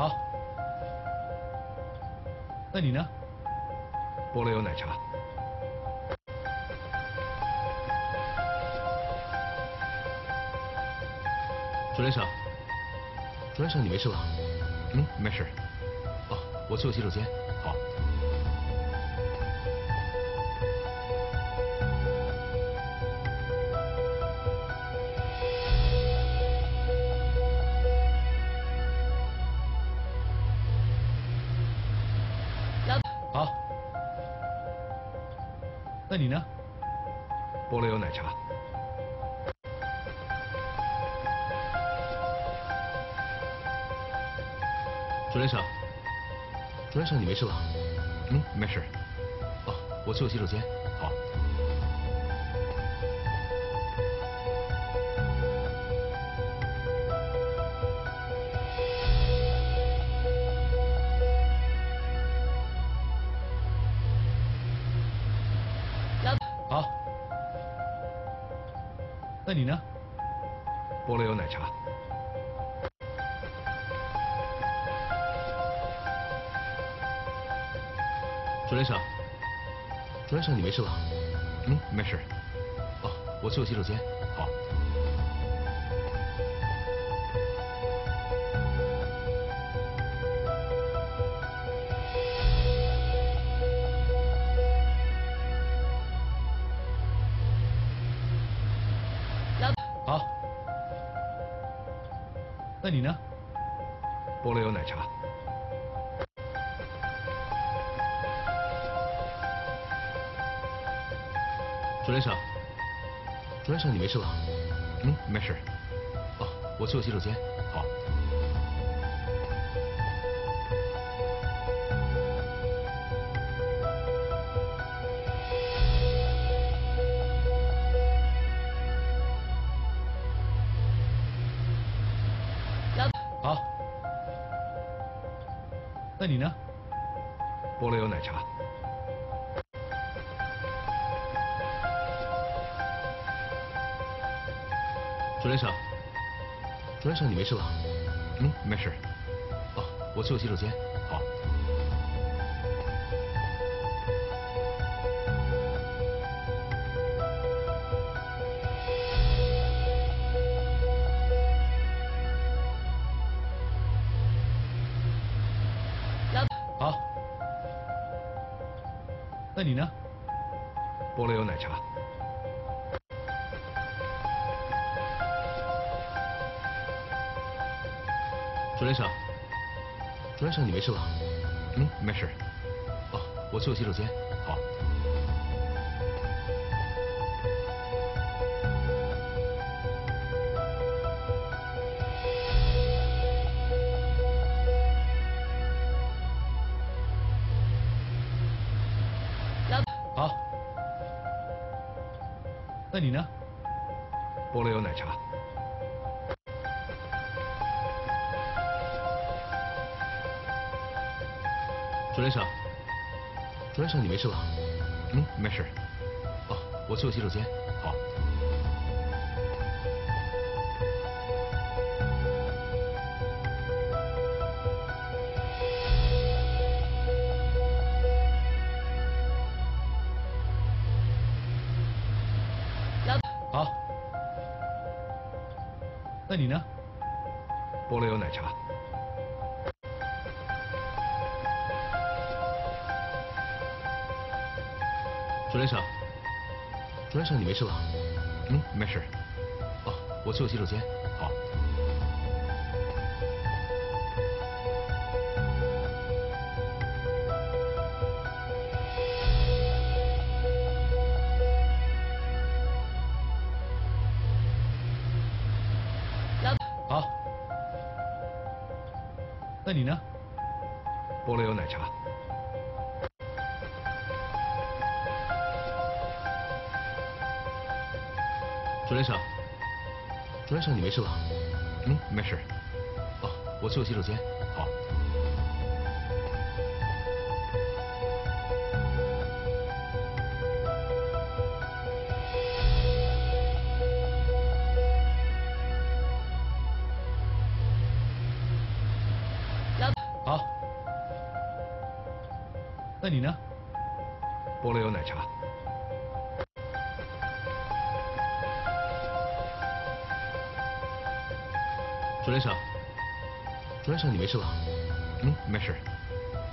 好。那你呢？菠萝油奶茶。朱连生，朱连生，你没事吧？嗯，没事。哦，我去个洗手间。好。好。那你呢？菠萝油奶茶。朱先生，朱先生，你没事吧？嗯，没事。哦，我去个洗手间。好。那你呢？菠萝油奶茶。朱连生，朱连生，你没事吧？嗯，没事。哦，我去个洗手间。好。好。那你呢？菠萝油奶茶。朱连生，朱连生，你没事吧？嗯，没事。哦，我去个洗手间。好。那你呢？菠萝油奶茶。朱先生，朱先生，你没事吧？嗯，没事。哦，我去个洗手间。那你呢？菠萝油奶茶。朱先生，朱先生，你没事吧？嗯，没事。哦，我去个洗手间。好。好。那你呢？菠萝油奶茶。朱先生，朱先生，你没事吧？嗯，没事。哦，我去个洗手间。好。那你呢？菠萝油奶茶。朱先生，朱先生，你没事吧？嗯，没事。哦，我去个洗手间。好。好。那你呢？菠萝油奶茶。朱连生，朱连生，你没事吧？嗯，没事。哦，我去个洗手间。好。好。那你呢？菠萝油奶茶。朱先生，朱先生，你没事吧？嗯，没事。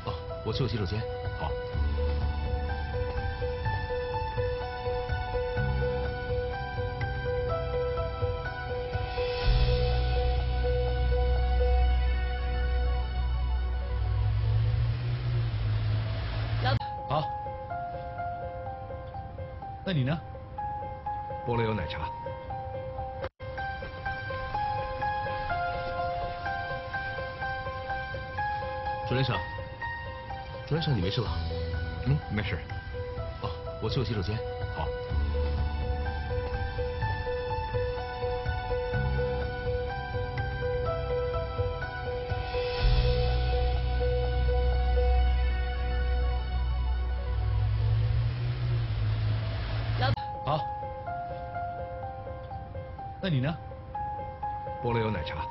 哦，我去个洗手间。好。好。那你呢？菠萝油奶茶。朱先生，朱先生，你没事吧？嗯，没事。哦，我去个洗手间。那你呢？菠萝油奶茶。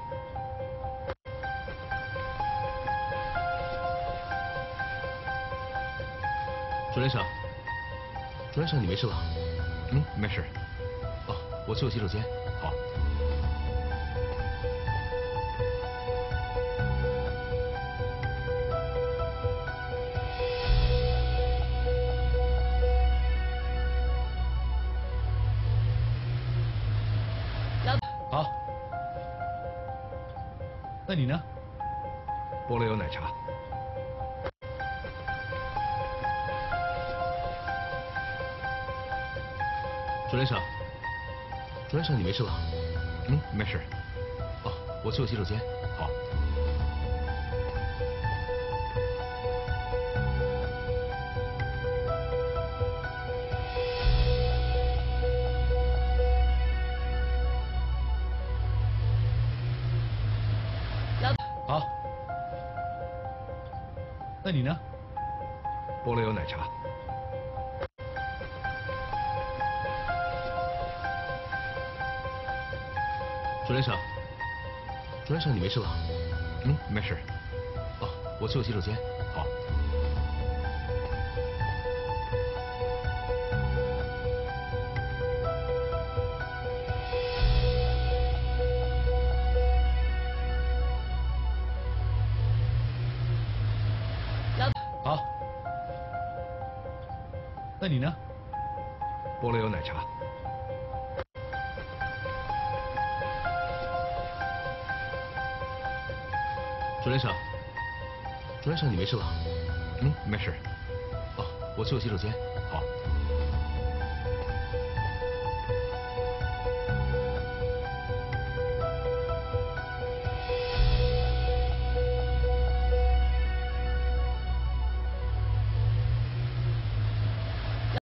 朱先生，朱先生，你没事吧？嗯，没事。哦，我去个洗手间。好。你呢？菠萝油奶茶。朱先生，朱先生，你没事吧？嗯，没事。哦，我去个洗手间。好。那你呢？菠萝油奶茶。朱先生，朱先生，你没事吧？嗯，没事。哦，我去个洗手间。那你呢？菠萝油奶茶。朱先生，朱先生，你没事吧？嗯，没事。哦，我去个洗手间。好。